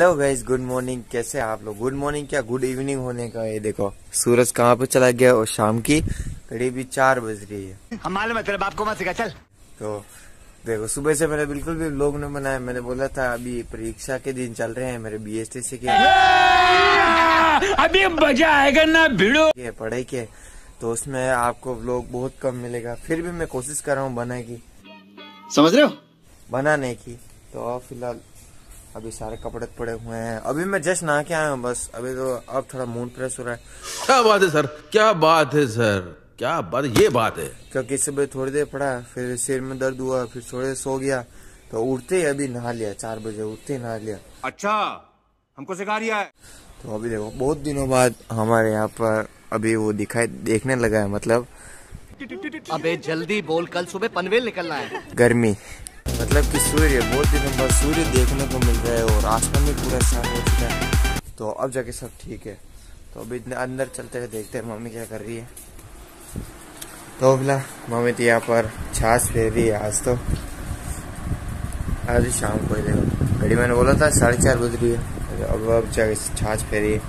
Hello guys good morning. कैसे आप लोग? गुड मॉर्निंग क्या? गुड इवनिंग होने का। ये देखो सूरज कहाँ पे चला गया और शाम की भी चार बज रही है। हम मालूम है तेरे बाप को मत सिखा चल। तो देखो सुबह से मैंने बिल्कुल भी लोग ने बनाया। मैंने बोला था अभी परीक्षा के दिन चल रहे हैं मेरे बी एस टी के। अभी मज़ा आएगा ना भिड़ो। के पढ़ाई के तो उसमें आपको लोग बहुत कम मिलेगा। फिर भी मैं कोशिश कर रहा हूँ बनाने की। समझ रहे हो? बनाने की। तो फ़िलहाल अभी सारे कपड़े पड़े हुए हैं। अभी मैं जस्ट नहा के आया हूँ बस। अभी तो अब थोड़ा मूड फ्रेश हो रहा है। क्या बात है सर? क्या बात है सर? क्या बात ये बात है। क्योंकि सुबह थोड़ी देर पड़ा फिर सिर में दर्द हुआ फिर थोड़ी देर सो गया। तो उठते ही अभी नहा लिया चार बजे उठते ही नहा लिया। अच्छा हमको सिखा रिया है। तो अभी देखो बहुत दिनों बाद हमारे यहाँ पर अभी वो दिखाई देखने लगा है मतलब। अबे जल्दी बोल कल सुबह पनवेल निकलना है। गर्मी। मतलब कि सूर्य, बहुत दिनों बाद सूर्य देखने को मिल रहा है और आसमान भी पूरा साफ़ हो चुका है। तो अब जाके सब ठीक है। तो अभी इतने अंदर चलते हैं देखते हैं मम्मी क्या कर रही है। तो फ़िलहाल मम्मी तो यहाँ पर छाछ फेर रही है आज तो। आज शाम को ही देखो घड़ी मैंने बोला था साढ़े चार बज रही है। अब अब जाके छाछ फेरी। है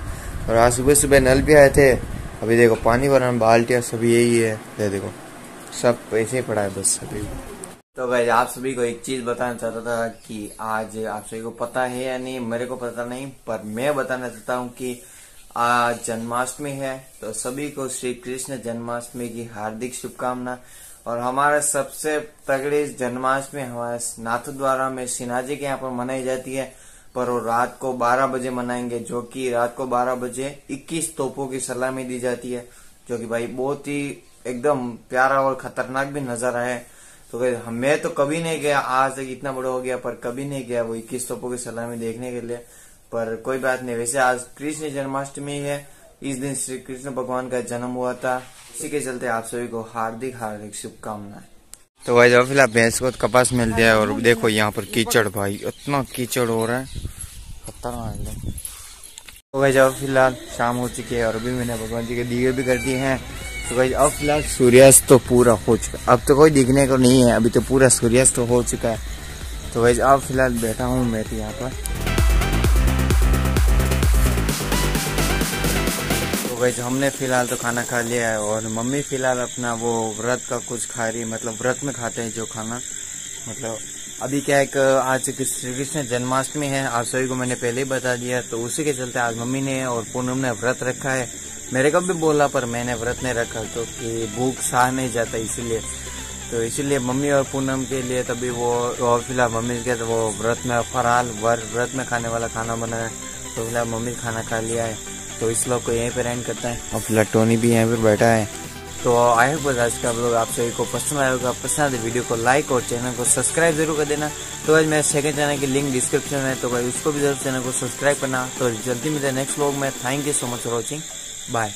और आज सुबह सुबह नल भी आए थे। अभी देखो पानी भरना बाल्टियाँ सभी यही है। ये देखो, सब ऐसे ही पड़ा है बस अभी। तो भाई आप सभी को एक चीज़ बताना चाहता था कि आज आप सभी को पता है या नहीं? मेरे को पता नहीं, पर मैं बताना चाहता हूँ कि आज जन्माष्टमी है तो सभी को श्री कृष्ण जन्माष्टमी की हार्दिक शुभकामना। और हमारे सबसे तगड़ी जन्माष्टमी हमारे नाथ द्वारा में सिन्हा जी के यहाँ पर मनाई जाती है, पर वो रात को 12 बजे मनाएँगे, जो कि रात को 12 बजे 21 तोपों की सलामी दी जाती है, जो कि भाई बहुत ही एकदम प्यारा और खतरनाक भी नज़ारा है। तो मैं तो कभी नहीं गया, आज तक इतना बड़ा हो गया, पर कभी नहीं गया वो इक्कीस तोपों की सलामी देखने के लिए। पर कोई बात नहीं, वैसे आज कृष्ण जन्माष्टमी है, इस दिन श्री कृष्ण भगवान का जन्म हुआ था। इसी के चलते आप सभी को हार्दिक हार्दिक शुभकामनाएँ। तो भाई जब फ़िलहाल भैंस को कपास मिल गया और देखो यहाँ पर कीचड़, भाई, इतना कीचड़ हो रहा है। खतरनाक एकदम। तो भाई जब फ़िलहाल शाम हो चुकी है और अभी मैंने भगवान जी के दिए भी कर दिए हैं। तो भाई अब फ़िलहाल सूर्यास्त तो पूरा हो चुका अब तो कोई दिखने को नहीं है, अभी तो पूरा सूर्यास्त तो हो चुका है। तो भाई अब फ़िलहाल बैठा हूँ मैं तो यहाँ पर। तो भाई हमने फ़िलहाल तो खाना खा लिया है और मम्मी फ़िलहाल अपना वो व्रत का कुछ खा रही है मतलब व्रत में खाते हैं जो खाना। मतलब अभी क्या है कि आज श्री कृष्ण जन्माष्टमी है, आप सभी को मैंने पहले ही बता दिया तो उसी के चलते आज मम्मी ने और पूनम ने व्रत रखा है। मेरे को भी बोला, पर मैंने व्रत नहीं रखा तो कि भूख सहा नहीं जाता, इसीलिए। तो इसीलिए मम्मी और पूनम के लिए तभी वो और फ़िलहाल मम्मी के तो वो व्रत में फराल व्रत में खाने वाला खाना बनाया तो फ़िलहाल मम्मी खाना खा लिया है। तो इस लोग को यहीं पर एंड करता है। और फ़िलहाल टोनी भी यहीं पर बैठा है। तो आई होप आज का लोग आप सभी को पसंद आया होगा, पसंद आए वीडियो को लाइक और चैनल को सब्सक्राइब ज़रूर कर देना। तो आज मेरे सेकंड चैनल की लिंक डिस्क्रिप्शन में तो भाई उसको भी ज़रूर चैनल को सब्सक्राइब करना। तो जल्दी मिलते नेक्स्ट व्लॉग में। Thank you so much for watching Bye.